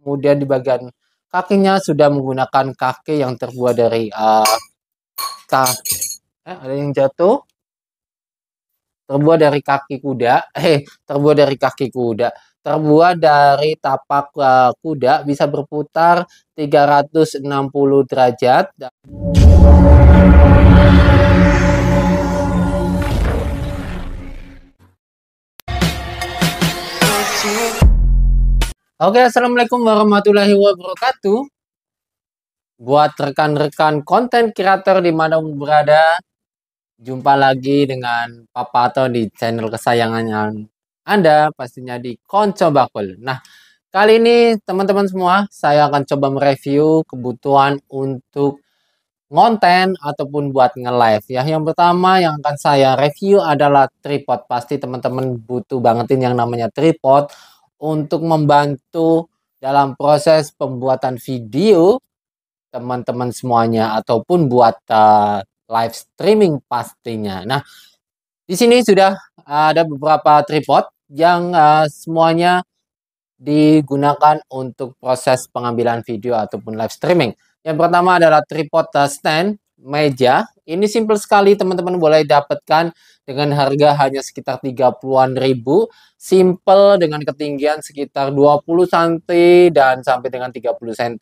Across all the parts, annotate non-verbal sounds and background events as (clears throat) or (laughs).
kemudian di bagian kakinya sudah menggunakan kaki yang terbuat dari uh, eh, ada yang jatuh. Terbuat dari kaki kuda (laughs) eh terbuat dari kaki kuda. Terbuat dari tapak uh, kuda bisa berputar 360 derajat Oke, assalamualaikum warahmatullahi wabarakatuh. Buat rekan-rekan konten kreator di mana pun berada, jumpa lagi dengan Papa Ato di channel kesayangannya Anda, pastinya di Konco Bakul. Nah, kali ini teman-teman semua, saya akan coba mereview kebutuhan untuk konten ataupun buat nge-live ya. Yang pertama yang akan saya review adalah tripod. Pasti teman-teman butuh bangetin yang namanya tripod untuk membantu dalam proses pembuatan video teman-teman semuanya ataupun buat uh, live streaming pastinya. Nah, di sini sudah ada beberapa tripod yang uh, semuanya digunakan untuk proses pengambilan video ataupun live streaming. Yang pertama adalah tripod uh, stand meja. Ini simple sekali teman-teman boleh dapatkan dengan harga hanya sekitar 30-an ribu. Simple dengan ketinggian sekitar 20 cm dan sampai dengan 30 cm.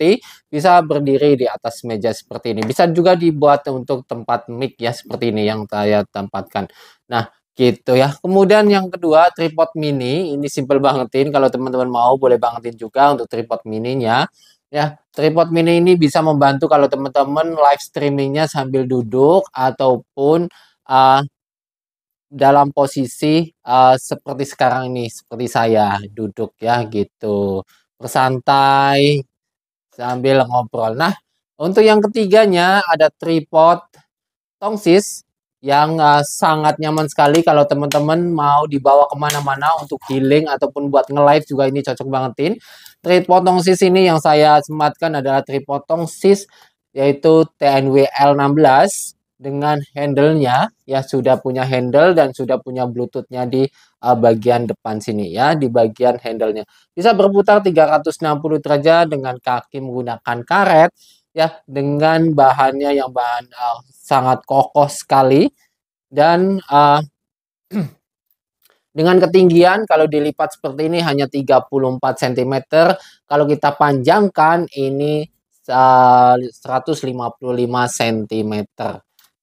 Bisa berdiri di atas meja seperti ini. Bisa juga dibuat untuk tempat mic ya seperti ini yang saya tempatkan. Nah gitu ya. Kemudian yang kedua tripod mini. Ini simple bangetin. Kalau teman-teman mau boleh bangetin juga untuk tripod mininya. Ya, tripod mini ini bisa membantu kalau teman-teman live streamingnya sambil duduk ataupun uh, dalam posisi uh, seperti sekarang ini, seperti saya duduk ya gitu, bersantai sambil ngobrol. Nah, untuk yang ketiganya ada tripod tongsis yang uh, sangat nyaman sekali kalau teman-teman mau dibawa ke mana-mana untuk healing ataupun buat nge-live juga ini cocok bangetin. Tripod tongsis ini yang saya sematkan adalah tripod tongsis yaitu TNW L16 dengan handle-nya ya sudah punya handle dan sudah punya bluetooth-nya di uh, bagian depan sini ya di bagian handle-nya. Bisa berputar 360 derajat dengan kaki menggunakan karet ya dengan bahannya yang bahan uh, sangat kokoh sekali. Dan uh, (clears throat) dengan ketinggian kalau dilipat seperti ini hanya 34 cm kalau kita panjangkan ini uh, 155 cm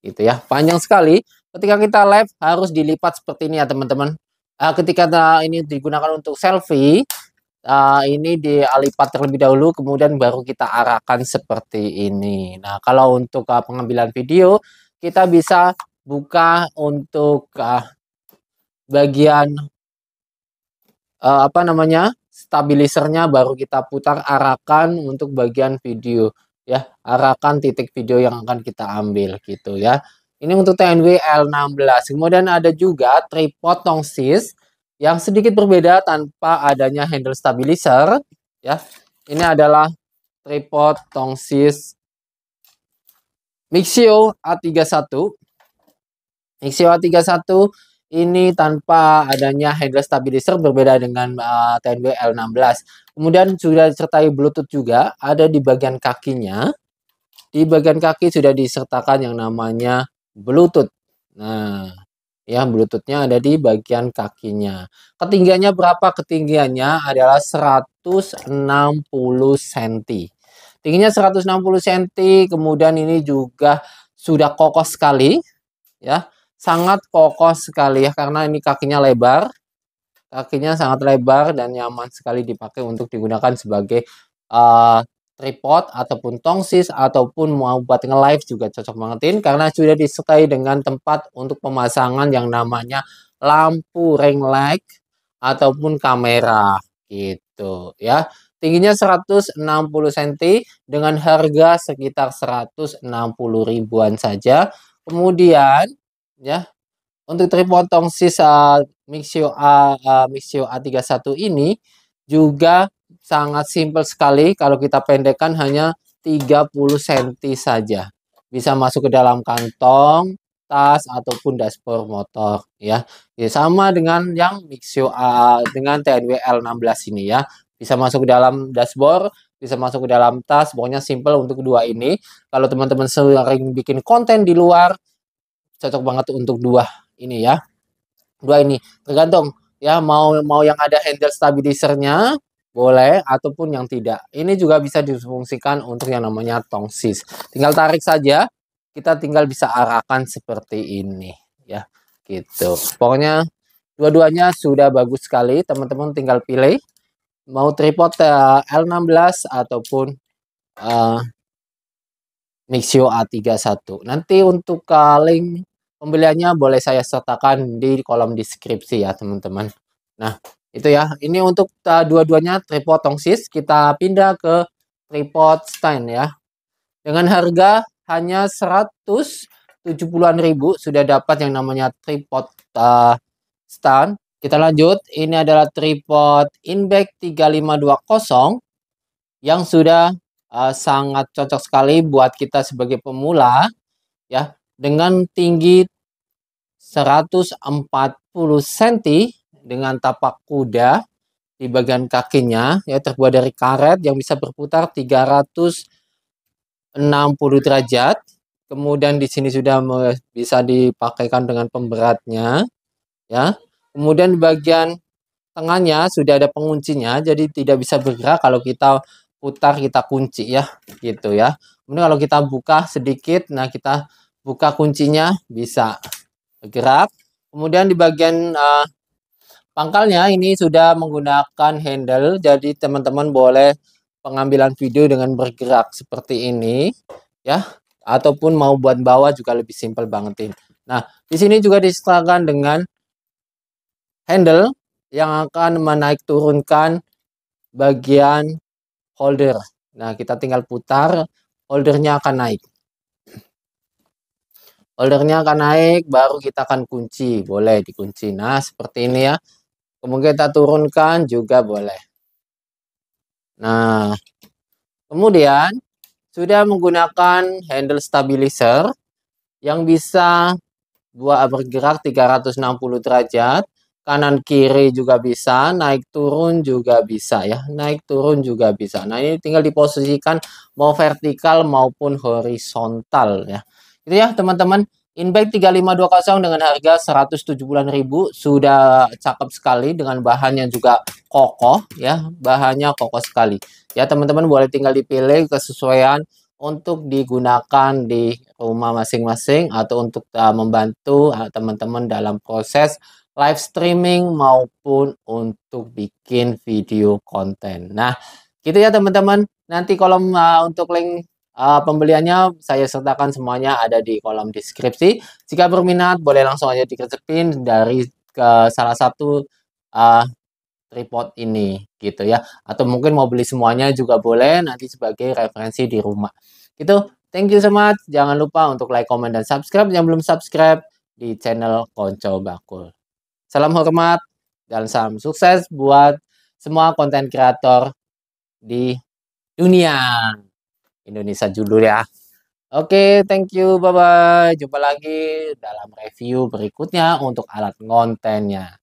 gitu ya panjang sekali. Ketika kita live harus dilipat seperti ini ya teman-teman. Uh, ketika ini digunakan untuk selfie uh, ini dilipat terlebih dahulu kemudian baru kita arahkan seperti ini. Nah kalau untuk uh, pengambilan video kita bisa buka untuk uh, bagian uh, apa namanya stabilisernya baru kita putar arahkan untuk bagian video ya. Arahkan titik video yang akan kita ambil gitu ya. Ini untuk TNW L16 kemudian ada juga tripod tongsis yang sedikit berbeda tanpa adanya handle stabilizer ya ini adalah tripod tongsis Mixio A31. Mixio A31 ini tanpa adanya handle stabilizer berbeda dengan uh, TNW L16. Kemudian sudah disertai Bluetooth juga ada di bagian kakinya. Di bagian kaki sudah disertakan yang namanya Bluetooth. Nah, ya Bluetoothnya ada di bagian kakinya. Ketinggiannya berapa? Ketinggiannya adalah 160 cm. Tingginya 160 cm, kemudian ini juga sudah kokoh sekali ya. Sangat kokoh sekali ya karena ini kakinya lebar. Kakinya sangat lebar dan nyaman sekali dipakai untuk digunakan sebagai uh, tripod ataupun tongsis ataupun mau buat nge-live juga cocok bangetin karena sudah disertai dengan tempat untuk pemasangan yang namanya lampu ring light ataupun kamera gitu ya. Tingginya 160 cm dengan harga sekitar 160 ribuan saja. Kemudian ya untuk tripod tongsis uh, Mixio A uh, Mixio A31 ini juga sangat simpel sekali kalau kita pendekkan hanya 30 cm saja. Bisa masuk ke dalam kantong, tas ataupun dashboard motor ya. ya sama dengan yang Mixio A dengan TNW L16 ini ya bisa masuk ke dalam dashboard, bisa masuk ke dalam tas, pokoknya simple untuk dua ini. Kalau teman-teman sering bikin konten di luar, cocok banget untuk dua ini ya. Dua ini, tergantung ya mau mau yang ada handle stabilizernya boleh ataupun yang tidak. Ini juga bisa difungsikan untuk yang namanya tongsis. Tinggal tarik saja, kita tinggal bisa arahkan seperti ini ya. Gitu. Pokoknya dua-duanya sudah bagus sekali, teman-teman tinggal pilih mau tripod uh, L16 ataupun uh, Mixio A31. Nanti untuk uh, link pembeliannya boleh saya sertakan di kolom deskripsi ya teman-teman. Nah itu ya. Ini untuk uh, dua-duanya tripod tongsis. Kita pindah ke tripod stand ya. Dengan harga hanya 170-an ribu sudah dapat yang namanya tripod uh, stand. Kita lanjut. Ini adalah tripod Inback 3520 yang sudah uh, sangat cocok sekali buat kita sebagai pemula ya dengan tinggi 140 cm dengan tapak kuda di bagian kakinya ya terbuat dari karet yang bisa berputar 360 derajat. Kemudian di sini sudah bisa dipakaikan dengan pemberatnya ya. Kemudian di bagian tengahnya sudah ada penguncinya jadi tidak bisa bergerak kalau kita putar kita kunci ya gitu ya. Kemudian kalau kita buka sedikit nah kita buka kuncinya bisa bergerak. Kemudian di bagian uh, Pangkalnya ini sudah menggunakan handle, jadi teman-teman boleh pengambilan video dengan bergerak seperti ini, ya, ataupun mau buat bawah juga lebih simpel bangetin. Nah, di sini juga disertakan dengan handle yang akan menaik turunkan bagian holder. Nah, kita tinggal putar, holdernya akan naik. Holdernya akan naik, baru kita akan kunci. Boleh dikunci. Nah, seperti ini ya. Kemudian kita turunkan juga boleh. Nah, kemudian sudah menggunakan handle stabilizer yang bisa buat bergerak 360 derajat, kanan kiri juga bisa, naik turun juga bisa ya, naik turun juga bisa. Nah, ini tinggal diposisikan mau vertikal maupun horizontal ya. Itu ya, teman-teman. Inback 3520 dengan harga 170.000 sudah cakep sekali dengan bahan yang juga kokoh ya, bahannya kokoh sekali. Ya, teman-teman boleh tinggal dipilih kesesuaian untuk digunakan di rumah masing-masing atau untuk uh, membantu uh, teman-teman dalam proses live streaming maupun untuk bikin video konten. Nah, gitu ya teman-teman. Nanti kolom uh, untuk link Uh, pembeliannya saya sertakan semuanya ada di kolom deskripsi. Jika berminat boleh langsung aja dikecepin dari ke salah satu uh, tripod ini gitu ya. Atau mungkin mau beli semuanya juga boleh nanti sebagai referensi di rumah. Gitu. Thank you so much. Jangan lupa untuk like, comment, dan subscribe yang belum subscribe di channel Konco Bakul. Salam hormat dan salam sukses buat semua konten kreator di dunia. Indonesia judul ya. Oke, thank you. Bye-bye. Jumpa lagi dalam review berikutnya untuk alat kontennya.